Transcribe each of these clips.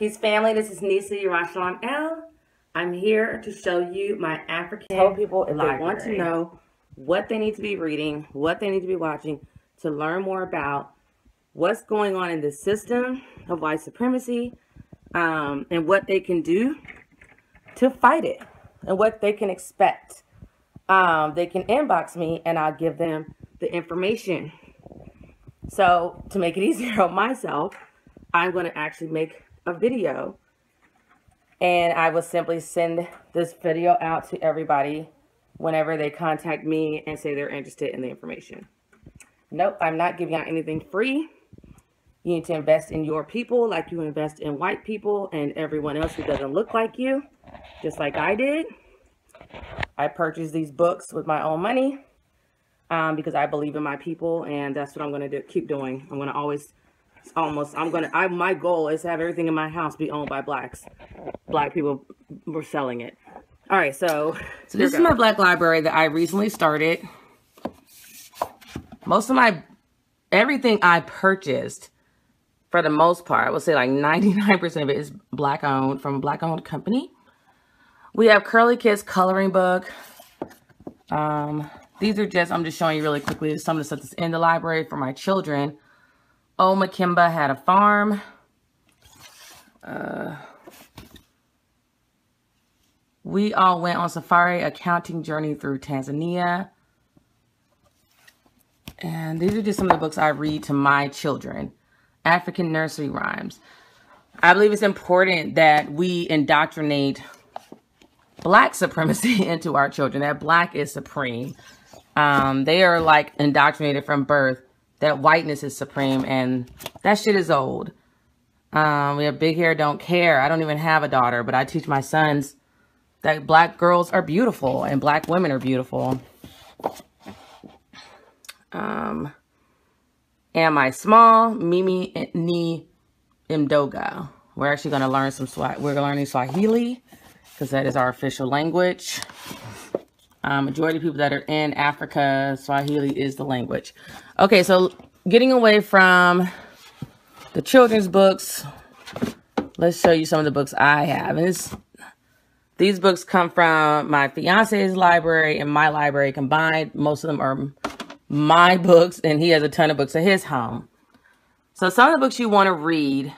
Peace family, this is Nisa Yerushalayim L. I'm here to show you my African Tell people if library. they want to know what they need to be reading, what they need to be watching to learn more about what's going on in the system of white supremacy um, and what they can do to fight it and what they can expect. Um, they can inbox me and I'll give them the information. So to make it easier on myself, I'm going to actually make a video and I will simply send this video out to everybody whenever they contact me and say they're interested in the information. Nope, I'm not giving out anything free. You need to invest in your people like you invest in white people and everyone else who doesn't look like you, just like I did. I purchased these books with my own money um, because I believe in my people and that's what I'm going to do, keep doing. I'm going to always almost i'm gonna i my goal is to have everything in my house be owned by blacks black people were selling it all right so so this is my black library that i recently started most of my everything i purchased for the most part i would say like 99 percent of it is black owned from a black owned company we have curly kids coloring book um these are just i'm just showing you really quickly some of the stuff that's in the library for my children Oh, Makimba had a farm. Uh, we all went on safari accounting journey through Tanzania. And these are just some of the books I read to my children. African nursery rhymes. I believe it's important that we indoctrinate black supremacy into our children, that black is supreme. Um, they are like indoctrinated from birth that whiteness is supreme and that shit is old. Um, we have big hair, don't care. I don't even have a daughter, but I teach my sons that black girls are beautiful and black women are beautiful. Um, am I small? Mimi ni Mdoga. We're actually going to learn some Swahili. We're learning Swahili because that is our official language. Um, majority of people that are in Africa, Swahili is the language. Okay, so getting away from the children's books, let's show you some of the books I have. And this, these books come from my fiance's library and my library combined. Most of them are my books, and he has a ton of books at his home. So some of the books you want to read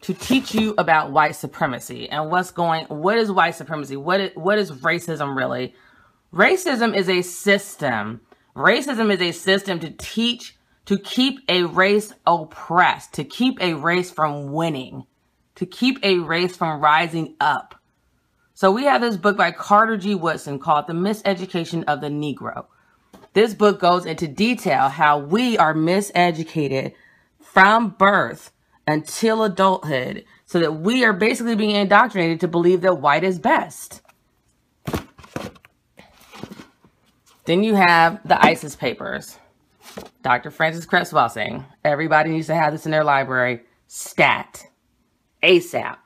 to teach you about white supremacy and what's going, what is white supremacy? What is, what is racism really? Racism is a system. Racism is a system to teach, to keep a race oppressed, to keep a race from winning, to keep a race from rising up. So we have this book by Carter G. Woodson called The Miseducation of the Negro. This book goes into detail how we are miseducated from birth until adulthood so that we are basically being indoctrinated to believe that white is best. Then you have the ISIS papers. Dr. Frances Cress Welsing Everybody needs to have this in their library. Stat. ASAP.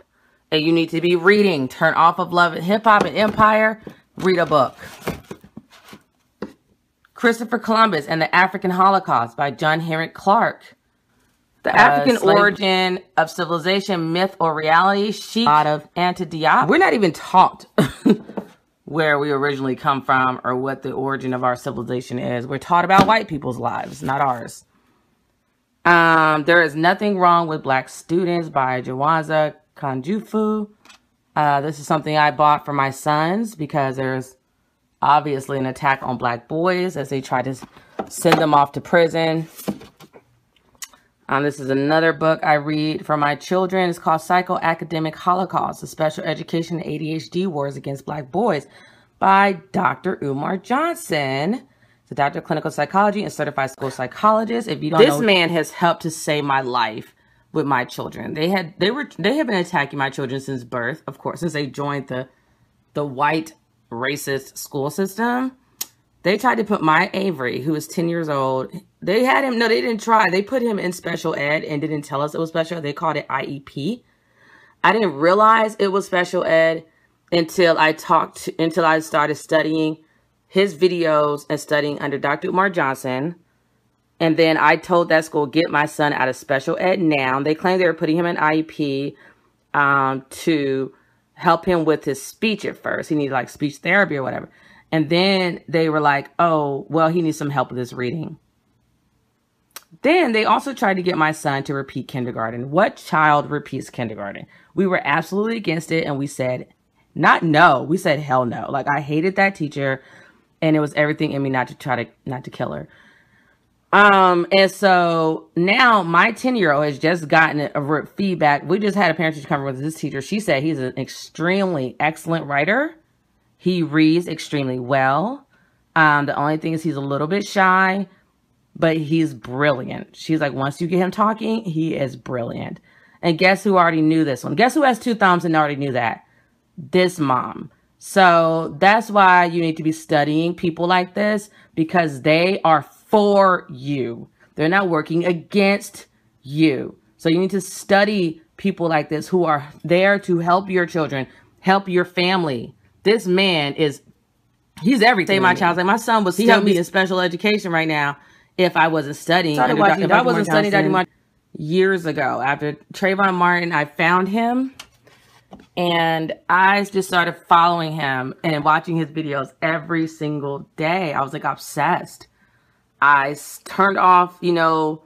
And you need to be reading. Turn off of Love and Hip Hop and Empire. Read a book. Christopher Columbus and the African Holocaust by John Henrik Clarke. The uh, African origin of civilization, myth or reality, sheet out of Anta Diop. We're not even taught where we originally come from or what the origin of our civilization is. We're taught about white people's lives, not ours. Um, there is nothing wrong with black students by Jawanza Kunjufu. Uh, this is something I bought for my sons because there's obviously an attack on black boys as they try to send them off to prison. Um, this is another book I read for my children. It's called Psychoacademic Holocaust, a special education ADHD wars against black boys by Dr. Umar Johnson. It's a doctor of clinical psychology and certified school psychologist. If you don't this know, man has helped to save my life with my children. They had they were they have been attacking my children since birth, of course, since they joined the the white racist school system. They tried to put my Avery, who is 10 years old, they had him, no, they didn't try. They put him in special ed and didn't tell us it was special. They called it IEP. I didn't realize it was special ed until I talked, until I started studying his videos and studying under Dr. Umar Johnson. And then I told that school, get my son out of special ed now. They claimed they were putting him in IEP um, to help him with his speech at first. He needed like speech therapy or whatever. And then they were like, oh, well, he needs some help with his reading. Then they also tried to get my son to repeat kindergarten. What child repeats kindergarten? We were absolutely against it and we said, not no, we said hell no. Like I hated that teacher and it was everything in me not to try to not to kill her. Um, and so now my 10 year old has just gotten a, feedback. We just had a parent teacher conference with this teacher. She said he's an extremely excellent writer. He reads extremely well. Um, the only thing is he's a little bit shy, but he's brilliant. She's like, once you get him talking, he is brilliant. And guess who already knew this one? Guess who has two thumbs and already knew that? This mom. So that's why you need to be studying people like this because they are for you. They're not working against you. So you need to study people like this who are there to help your children, help your family. This man is, he's everything. Say my child's like, my son would still be in special education right now if I wasn't studying. If Dr. I wasn't studying Dr. Martin years ago after Trayvon Martin, I found him and I just started following him and watching his videos every single day. I was like obsessed. I turned off, you know,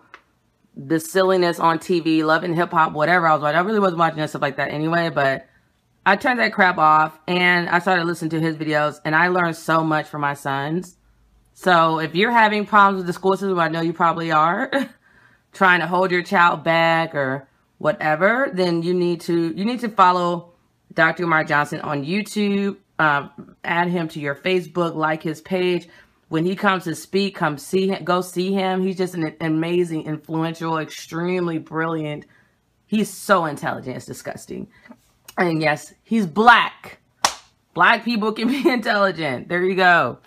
the silliness on TV, Love and Hip Hop, whatever I was watching. I really wasn't watching that stuff like that anyway, but I turned that crap off and I started listening to his videos and I learned so much from my sons. So if you're having problems with the school system, I know you probably are, trying to hold your child back or whatever, then you need to you need to follow Dr. Umar Johnson on YouTube. Um, add him to your Facebook, like his page when he comes to speak, come see him, go see him. He's just an amazing, influential, extremely brilliant. He's so intelligent, it's disgusting. And yes, he's black. Black people can be intelligent. There you go.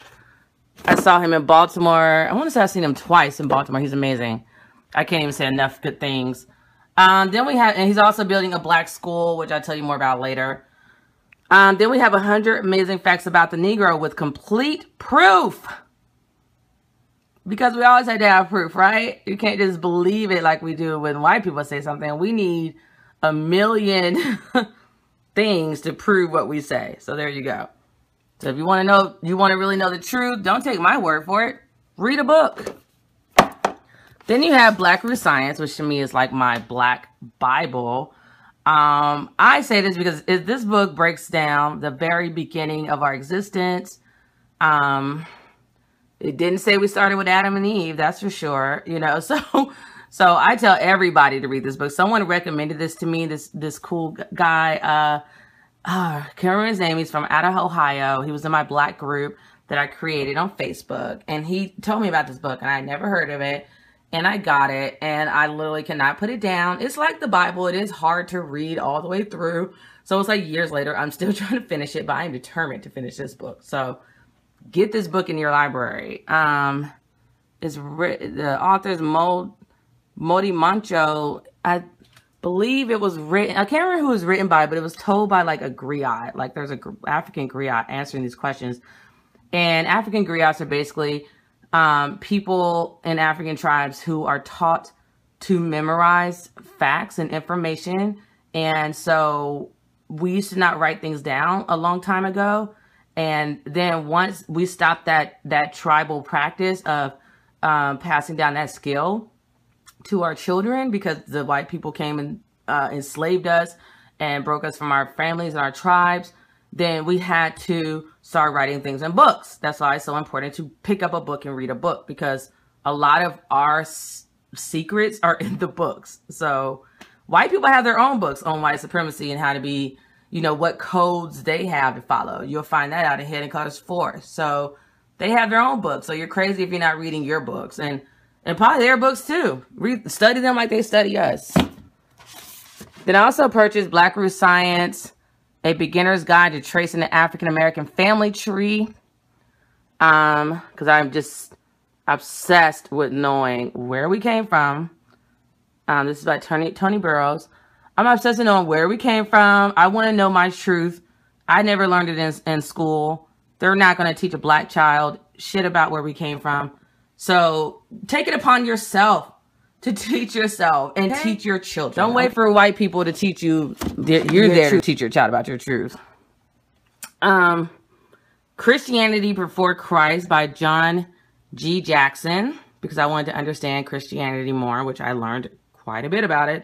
I saw him in Baltimore. I want to say I've seen him twice in Baltimore. He's amazing. I can't even say enough good things. Um, then we have, and he's also building a black school, which I'll tell you more about later. Um, then we have 100 amazing facts about the Negro with complete proof because we always have to have proof, right? You can't just believe it like we do when white people say something. We need a million things to prove what we say. So there you go. So if you want to know, you want to really know the truth, don't take my word for it. Read a book. Then you have Black Root Science, which to me is like my black Bible. Um, I say this because this book breaks down the very beginning of our existence. Um, it didn't say we started with Adam and Eve, that's for sure. You know, so so I tell everybody to read this book. Someone recommended this to me. This this cool guy, uh, uh can't remember his name. He's from out of Ohio. He was in my black group that I created on Facebook, and he told me about this book, and I never heard of it. And I got it, and I literally cannot put it down. It's like the Bible; it is hard to read all the way through. So it's like years later, I'm still trying to finish it, but I'm determined to finish this book. So get this book in your library. Um, it's the author's Mo, Modimoncho. I believe it was written. I can't remember who it was written by, but it was told by like a griot. Like there's a African griot answering these questions, and African griots are basically um, people in African tribes who are taught to memorize facts and information, and so we used to not write things down a long time ago and then once we stopped that that tribal practice of um, passing down that skill to our children because the white people came and uh, enslaved us and broke us from our families and our tribes, then we had to start writing things in books. That's why it's so important to pick up a book and read a book because a lot of our s- secrets are in the books. So white people have their own books on white supremacy and how to be you know, what codes they have to follow. You'll find that out ahead in Hidden Colors 4. So they have their own books. So you're crazy if you're not reading your books. And and probably their books too. Read, study them like they study us. Then I also purchased Black Root Science, a beginner's guide to tracing the African American family tree. Um, because I'm just obsessed with knowing where we came from. Um, this is by Tony Tony Burroughs. I'm obsessed on where we came from. I want to know my truth. I never learned it in, in school. They're not going to teach a black child shit about where we came from. So take it upon yourself to teach yourself and okay. teach your children. Don't wait for white people to teach you. You're your there truth. to teach your child about your truth. Um, Christianity Before Christ by John G. Jackson, because I wanted to understand Christianity more, which I learned quite a bit about it.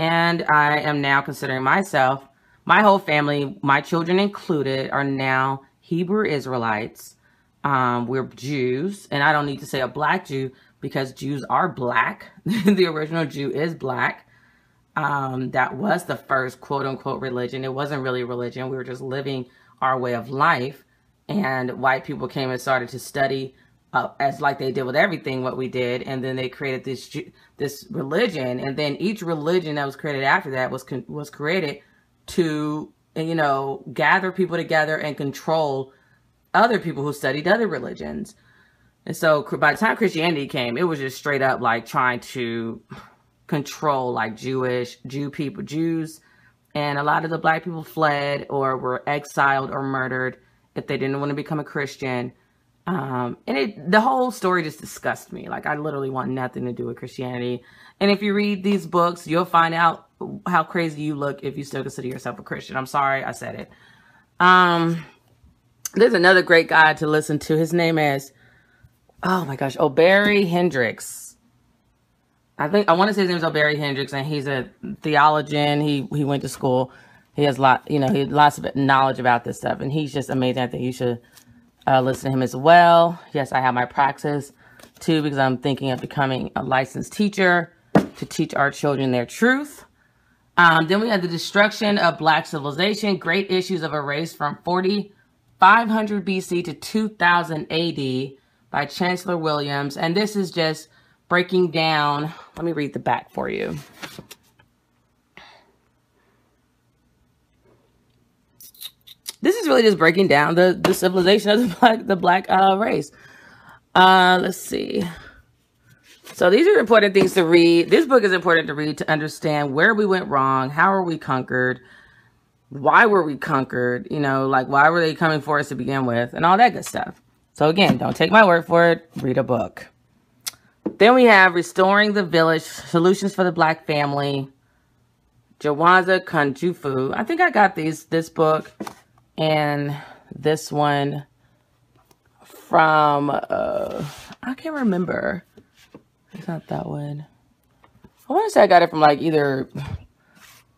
And I am now considering myself, my whole family, my children included, are now Hebrew Israelites. Um, we're Jews, and I don't need to say a black Jew because Jews are black. the original Jew is black. Um, that was the first quote unquote religion. It wasn't really religion. We were just living our way of life. And white people came and started to study uh, as like they did with everything what we did, and then they created this this religion, and then each religion that was created after that was was created to you know gather people together and control other people who studied other religions. And so by the time Christianity came, it was just straight up like trying to control like Jewish, Jew people, Jews. And a lot of the black people fled or were exiled or murdered if they didn't want to become a Christian. Um, and it, the whole story just disgusts me. Like I literally want nothing to do with Christianity. And if you read these books, you'll find out how crazy you look if you still consider yourself a Christian. I'm sorry I said it. Um, there's another great guy to listen to. His name is, oh my gosh, Obery Hendricks. I think I want to say his name is Obery Hendricks, and he's a theologian. He he went to school. He has a lot, you know, he has lots of knowledge about this stuff, and he's just amazing. I think you should uh, listen to him as well. Yes, I have my praxis too because I'm thinking of becoming a licensed teacher to teach our children their truth. Um, then we had the destruction of black civilization, great issues of a race from 4500 BC to 2000 AD by Chancellor Williams. And this is just breaking down. Let me read the back for you. This is really just breaking down the, the civilization of the black, the black uh, race. Uh, let's see. So these are important things to read. This book is important to read to understand where we went wrong, how are we conquered, why were we conquered? You know, like why were they coming for us to begin with and all that good stuff. So again, don't take my word for it. Read a book. Then we have Restoring the Village, Solutions for the Black Family. Jawanza Kunjufu. I think I got these this book and this one from uh I can't remember. It's not that one. I want to say I got it from like either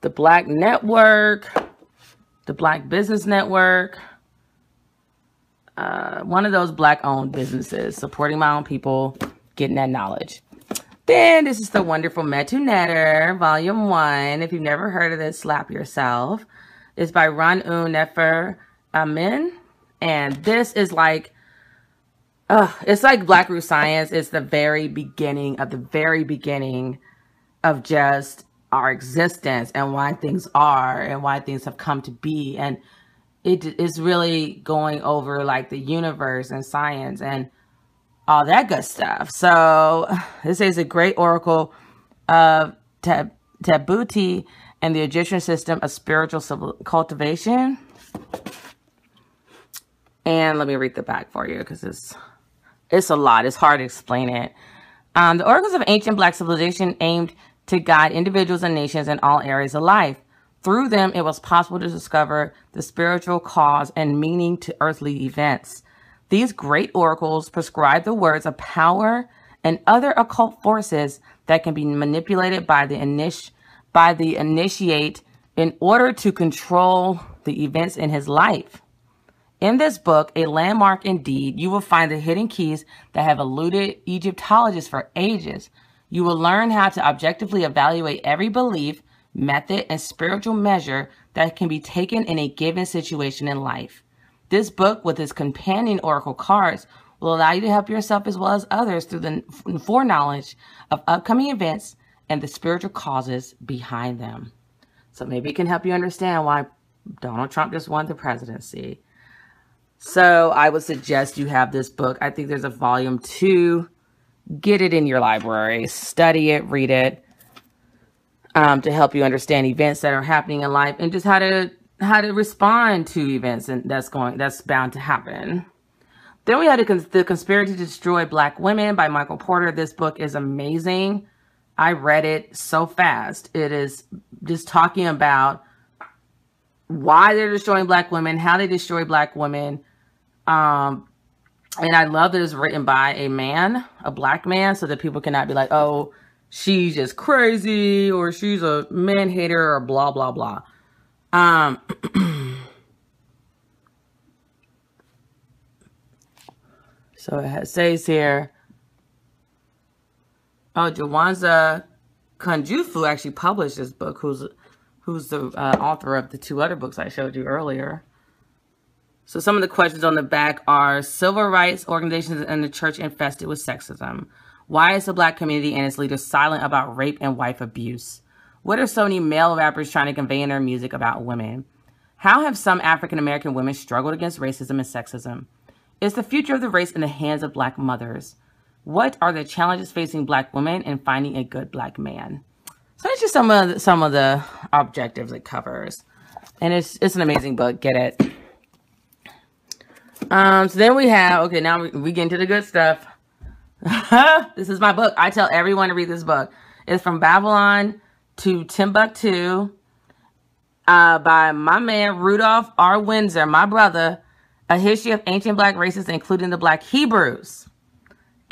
the Black Network the Black Business Network, uh, one of those black owned businesses, supporting my own people, getting that knowledge. Then this is the wonderful Metu Neter, Volume 1. If you've never heard of this, slap yourself. It's by Ran'u Nefer Amin. And this is like, uh, it's like Black Root Science. It's the very beginning of the very beginning of just our existence and why things are and why things have come to be. And it is really going over like the universe and science and all that good stuff. So this is a great oracle of Tab- Tabuti and the Egyptian system of spiritual cultivation. And let me read the back for you because it's it's a lot. It's hard to explain it. Um, the oracles of ancient black civilization aimed to guide individuals and nations in all areas of life. Through them, it was possible to discover the spiritual cause and meaning to earthly events. These great oracles prescribe the words of power and other occult forces that can be manipulated by the init- by the initiate in order to control the events in his life. In this book, a landmark indeed, you will find the hidden keys that have eluded Egyptologists for ages, you will learn how to objectively evaluate every belief, method, and spiritual measure that can be taken in a given situation in life. This book, with its companion oracle cards, will allow you to help yourself as well as others through the foreknowledge of upcoming events and the spiritual causes behind them. So maybe it can help you understand why Donald Trump just won the presidency. So I would suggest you have this book. I think there's a volume two. Get it in your library, study it, read it, um, to help you understand events that are happening in life and just how to how to respond to events and that's going that's bound to happen. Then we had the Conspiracy to Destroy Black Women by Michael Porter. This book is amazing. I read it so fast. It is just talking about why they're destroying black women, how they destroy black women. Um, and I love that it's written by a man, a black man, so that people cannot be like, oh, she's just crazy or she's a man hater or blah, blah, blah. Um, so it says here, oh, Jawanza Kunjufu actually published this book, who's who's the uh, author of the two other books I showed you earlier. So some of the questions on the back are civil rights organizations and the church infested with sexism. Why is the black community and its leaders silent about rape and wife abuse? What are so many male rappers trying to convey in their music about women? How have some African American women struggled against racism and sexism? Is the future of the race in the hands of black mothers? What are the challenges facing black women in finding a good black man? So that's just some of the, some of the objectives it covers, and it's it's an amazing book. Get it. Um. So then we have okay. Now we, we get into the good stuff. this is my book. I tell everyone to read this book. It's from Babylon to Timbuktu uh, by my man Rudolph R. Windsor, my brother, A History of Ancient Black Races, including the Black Hebrews.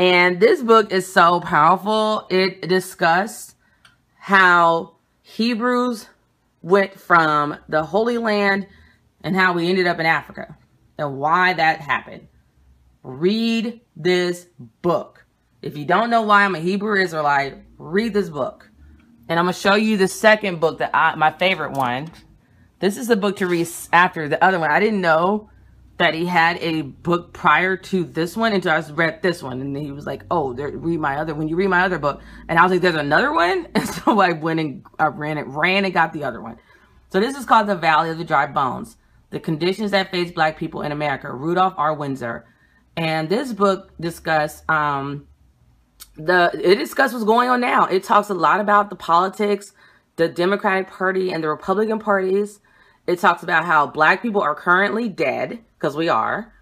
And this book is so powerful. It discussed how Hebrews went from the Holy Land and how we ended up in Africa and why that happened. Read this book. If you don't know why I'm a Hebrew Israelite, read this book. And I'm going to show you the second book that I, my favorite one. This is the book to read after the other one. I didn't know that he had a book prior to this one until I just read this one. And he was like, oh, there, read my other, when you read my other book. And I was like, there's another one? And so I went and I ran it, ran and got the other one. So this is called The Valley of the Dry Bones. The Conditions That Face Black People in America, Rudolph R. Windsor. And this book discuss um, the it discusses what's going on now. It talks a lot about the politics, the Democratic Party and the Republican parties. It talks about how black people are currently dead because we are.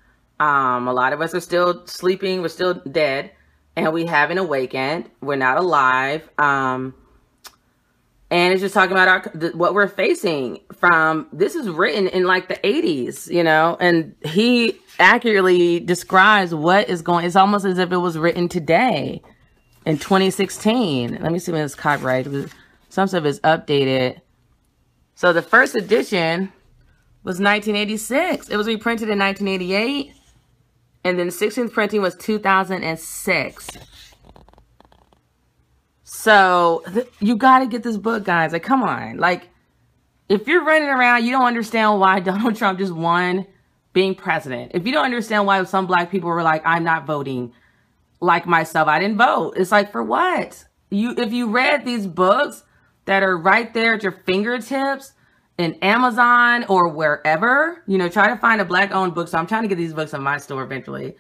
Um, a lot of us are still sleeping. We're still dead, and we haven't awakened. We're not alive. Um, and it's just talking about our the, what we're facing from. This is written in like the '80s, you know, and he accurately describes what is going. It's almost as if it was written today in 2016. Let me see when it's copyrighted. Some stuff is updated. So the first edition was 1986. It was reprinted in 1988. And then 16th printing was 2006. So you got to get this book, guys. Like, come on. Like, if you're running around, you don't understand why Donald Trump just won being president. If you don't understand why some black people were like, I'm not voting like myself. I didn't vote. It's like for what? You if you read these books that are right there at your fingertips in Amazon or wherever, you know, try to find a black owned book. So I'm trying to get these books in my store eventually.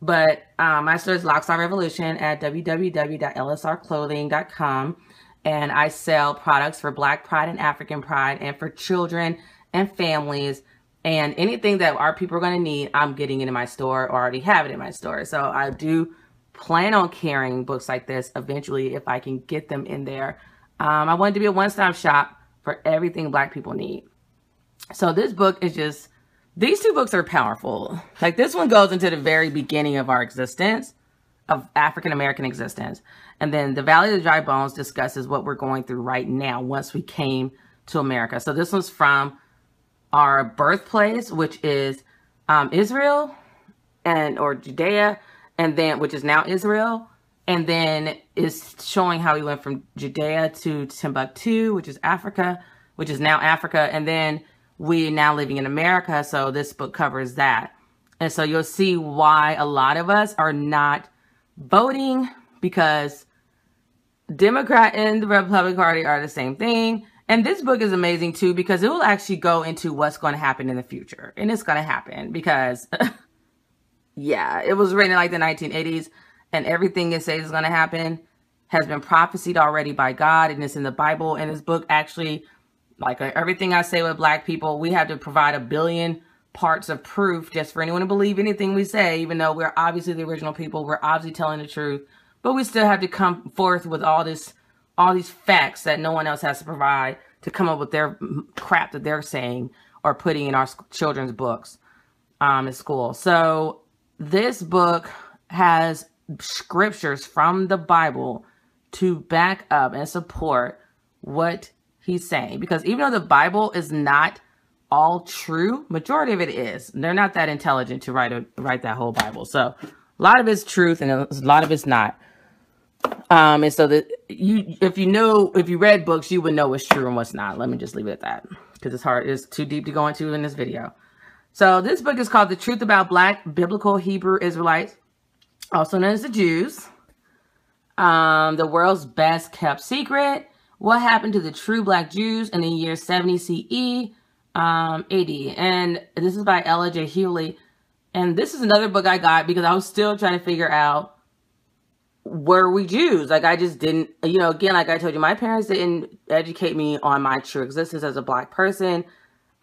But um, my store is LocStar Revolution at www.lsrclothing.com. And I sell products for Black Pride and African Pride and for children and families. And anything that our people are going to need, I'm getting it in my store or already have it in my store. So I do plan on carrying books like this eventually if I can get them in there. Um, I wanted to be a one-stop shop for everything black people need. So this book is just, these two books are powerful. Like this one goes into the very beginning of our existence, of African American existence. And then The Valley of the Dry Bones discusses what we're going through right now once we came to America. So this one's from our birthplace, which is um, Israel and or Judea and then which is now Israel, and then is showing how he went from Judea to Timbuktu, which is Africa, which is now Africa, and then we now living in America. So this book covers that, and so you'll see why a lot of us are not voting because Democrat and the Republican Party are the same thing, And this book is amazing too because it will actually go into what's going to happen in the future. And it's going to happen because, yeah, it was written in like the 1980s and everything it says is going to happen has been prophesied already by God and it's in the Bible. And this book actually, like everything I say with black people, we have to provide a billion parts of proof just for anyone to believe anything we say, even though we're obviously the original people, we're obviously telling the truth, but we still have to come forth with all this, all these facts that no one else has to provide to come up with their crap that they're saying or putting in our children's books um, in school. So this book has scriptures from the Bible to back up and support what he's saying. Because even though the Bible is not all true. Majority of it is. They're not that intelligent to write a, write that whole Bible. So a lot of it's truth and a lot of it's not. Um, and so that you, if you know, if you read books, you would know what's true and what's not. Let me just leave it at that because it's hard. It's too deep to go into in this video. So this book is called The Truth About Black Biblical Hebrew Israelites, also known as the Jews. Um, the world's best kept secret. What happened to the true black Jews in the year 70 CE um, AD. And this is by Ella J. Hughley. And this is another book I got because I was still trying to figure out were we Jews? Like I just didn't, you know, again, like I told you, my parents didn't educate me on my true existence as a black person.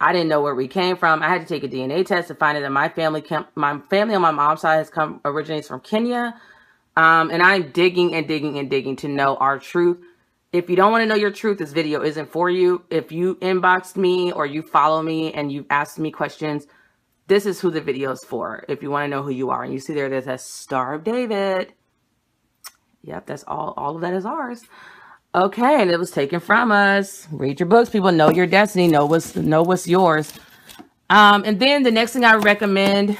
I didn't know where we came from. I had to take a DNA test to find out that my family, came, my family on my mom's side has come originates from Kenya. Um, and I'm digging and digging and digging to know our truth. If you don't want to know your truth, this video isn't for you. If you inboxed me or you follow me and you've asked me questions, this is who the video is for. If you want to know who you are. And you see there, there's a Star of David. Yep, that's all. All of that is ours. Okay, and it was taken from us. Read your books, people. Know your destiny. Know what's know what's yours. Um, and then the next thing I recommend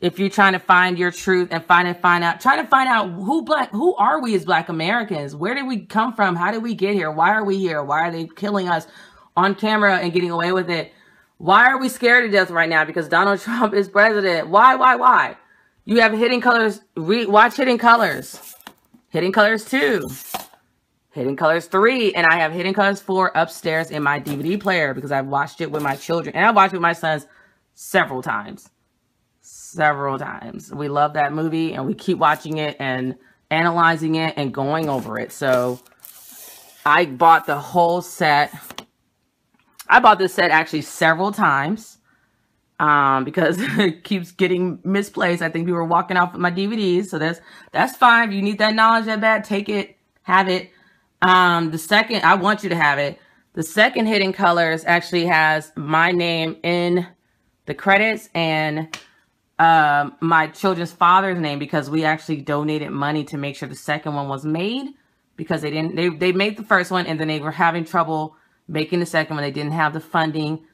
if you're trying to find your truth and find and find out, trying to find out who black, who are we as black Americans? Where did we come from? How did we get here? Why are we here? Why are they killing us on camera and getting away with it? Why are we scared to death right now? Because Donald Trump is president. Why, why, why? You have Hidden Colors. Re watch Hidden Colors. Hidden Colors 2. Hidden Colors 3. And I have Hidden Colors 4 upstairs in my DVD player because I've watched it with my children. And I've watched it with my sons several times several times. We love that movie and we keep watching it and analyzing it and going over it. So I bought the whole set. I bought this set actually several times um, because it keeps getting misplaced. I think people were walking off with my DVDs. So that's, that's fine. If you need that knowledge that bad, take it, have it. Um, the second, I want you to have it. The second Hidden Colors actually has my name in the credits and um, my children's father's name because we actually donated money to make sure the second one was made because they didn't they, they made the first one and then they were having trouble making the second one. They didn't have the funding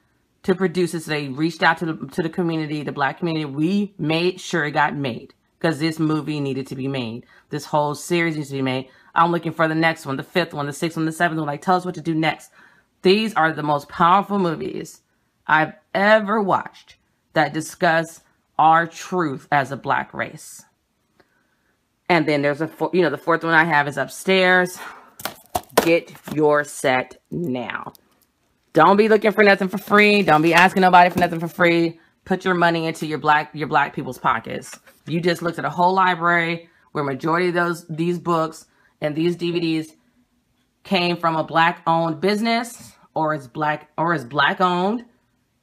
to produce it. So they reached out to the to the community the black community. We made sure it got made because this movie needed to be made. This whole series needs to be made i'm looking for the next one the fifth one the sixth one the seventh one like tell us what to do next these are the most powerful movies i've ever watched that discuss our truth as a black race. And then there's a, you know, the fourth one I have is upstairs. Get your set now. Don't be looking for nothing for free. Don't be asking nobody for nothing for free. Put your money into your black your black people's pockets. You just looked at a whole library where majority of those these books and these DVDs came from a black owned business or is black or is black owned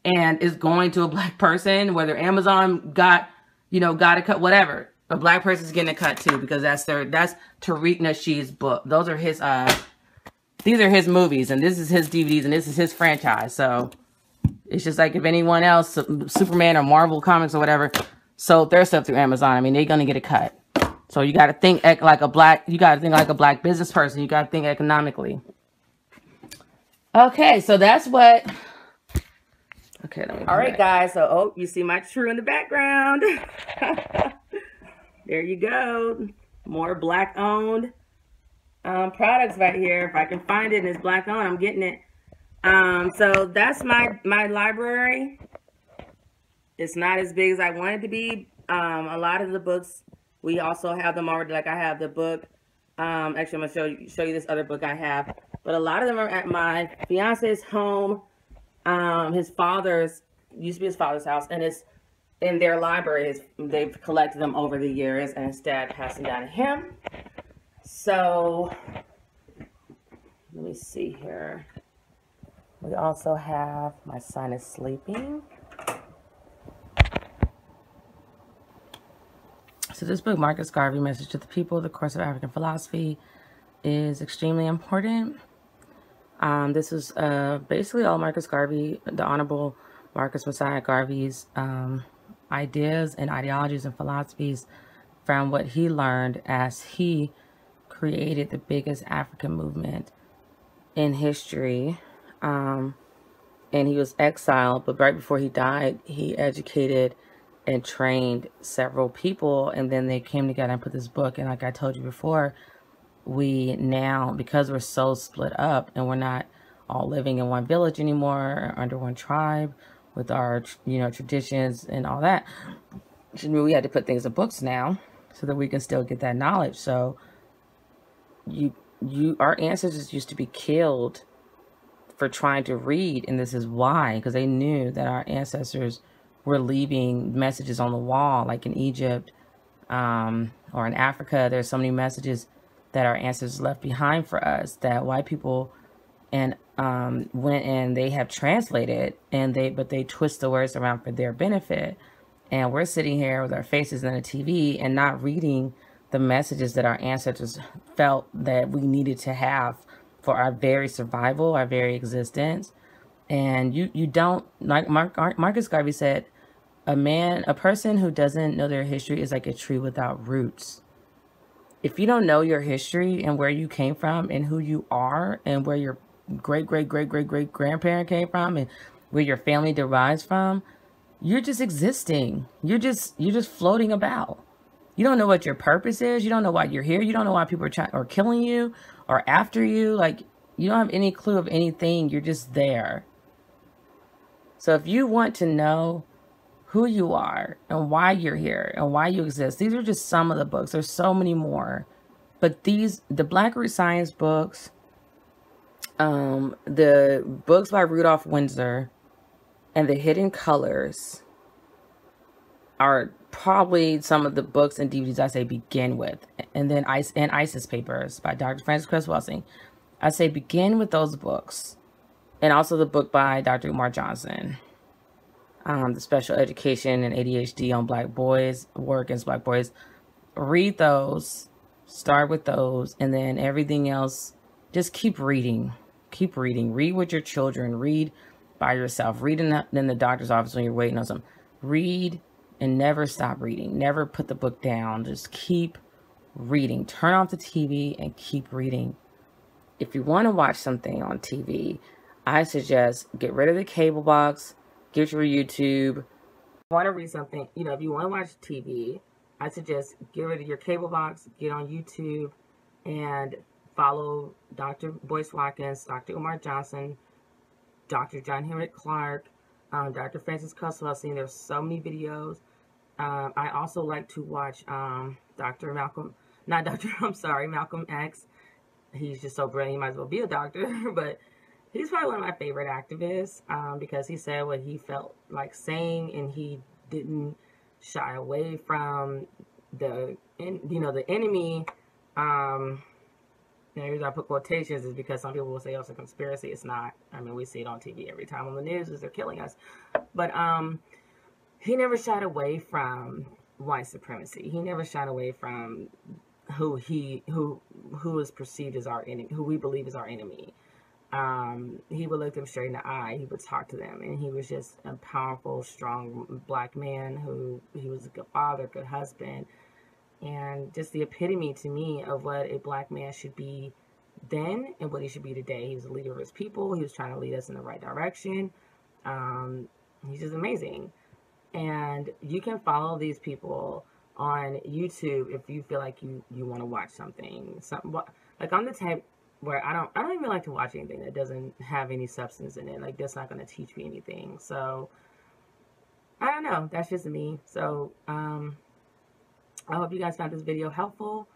and is going to a black person, whether Amazon got, you know, got a cut, whatever. A black person's getting a cut too because that's their that's Tariq Nasheed's book. Those are his uh these are his movies and this is his DVDs and this is his franchise. So it's just like if anyone else, Superman or Marvel Comics or whatever, sold their stuff through Amazon, I mean, they're gonna get a cut. So you got to think like a black, you got to think like a black business person. You got to think economically. Okay, so that's what Okay, All right, back. guys. So, oh, you see my true in the background. there you go. More black owned um, products right here. If I can find it and it's black owned, I'm getting it. Um, so that's my my library. It's not as big as I want it to be. Um, a lot of the books we also have them already. Like I have the book. Um, actually, I'm gonna show you show you this other book I have But a lot of them are at my fiance's home. Um, his father's used to be his father's house, and it's in their library. they've collected them over the years, and his dad passed them down to him. So let me see here. We also have My Son is Sleeping. So this book, Marcus Garvey, Message to the People, The Course of African Philosophy, is extremely important. Um, this is uh, basically all Marcus Garvey, the Honorable Marcus Mosiah Garvey's um, ideas and ideologies and philosophies from what he learned as he created the biggest African movement in history. Um, and he was exiled, but right before he died, he educated and trained several people and then they came together and put this book. And like I told you before we now because we're so split up and we're not all living in one village anymore under one tribe with our you know traditions and all that we had to put things in books now so that we can still get that knowledge. So you you our ancestors used to be killed for trying to read and this is why because they knew that our ancestors were leaving messages on the wall, like in Egypt um, or in Africa. There's so many messages that our ancestors left behind for us that white people and um, went and they have translated and they but they twist the words around for their benefit. And we're sitting here with our faces in the TV and not reading the messages that our ancestors felt that we needed to have for our very survival, our very existence. And you, you don't, like Mark, Marcus Garvey said, a man, a person who doesn't know their history is like a tree without roots. If you don't know your history and where you came from and who you are and where your great, great, great, great, great grandparent came from and where your family derives from, you're just existing. You're just, you're just floating about. You don't know what your purpose is. You don't know why you're here. You don't know why people are trying or killing you or after you. Like you don't have any clue of anything. You're just there. So if you want to know who you are and why you're here and why you exist, these are just some of the books. There's so many more. But these, the Black Root Science books, um, the books by Rudolph Windsor, and the Hidden Colors are probably some of the books and DVDs I say begin with. And then Ice and Isis Papers by Dr. Frances Cress Welsing. I say begin with those books and also the book by Dr. Umar Johnson. Um, the special education and ADHD on black boys, work against black boys. Read those, start with those, and then everything else, just keep reading. Keep reading. Read with your children. Read by yourself. Read in the, in the doctor's office when you're waiting on some. Read and never stop reading. Never put the book down. Just keep reading. Turn off the TV and keep reading. If you want to watch something on TV, I suggest get rid of the cable box, get your YouTube. Want to read something, you know, if you want to watch TV, I suggest get rid of your cable box, get on YouTube, and follow Dr. Boyce Watkins, Dr. Umar Johnson, Dr. John Henrik Clarke, um, Dr. I've seen There's so many videos. Um, I also like to watch um, Dr. Malcolm, not Dr. I'm sorry, Malcolm X. He's just so brilliant. He might as well be a doctor, but he's probably one of my favorite activists um, because he said what he felt like saying and he didn't shy away from the you know the enemy um reason I put quotations is because some people will say oh, it's a conspiracy. It's not. I mean, we see it on TV every time on the news is they're killing us. But um, he never shied away from white supremacy. He never shied away from who he who who is perceived as our enemy, who we believe is our enemy um, he would look them straight in the eye. He would talk to them, and he was just a powerful, strong black man who he was a good father, good husband, and just the epitome to me of what a black man should be then and what he should be today. He was a leader of his people. He was trying to lead us in the right direction. Um, he's just amazing, and you can follow these people on YouTube if you feel like you you want to watch something. Something like I'm the type where I don't I don't even like to watch anything that doesn't have any substance in it. Like that's not gonna teach me anything. So I don't know. That's just me. So um I hope you guys found this video helpful.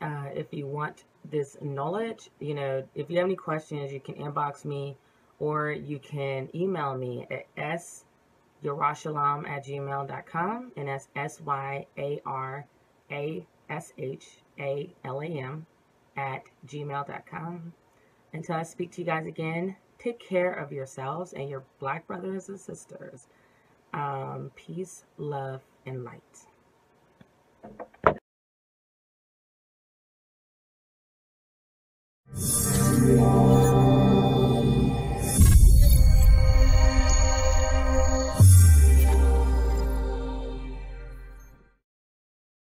Uh, if you want this knowledge, you know, if you have any questions, you can inbox me or you can email me at s yarashalam at gmail.com and that's s-y-a-r-a-s-h-a-l-a-m at gmail.com until i speak to you guys again take care of yourselves and your black brothers and sisters. Um, peace love and light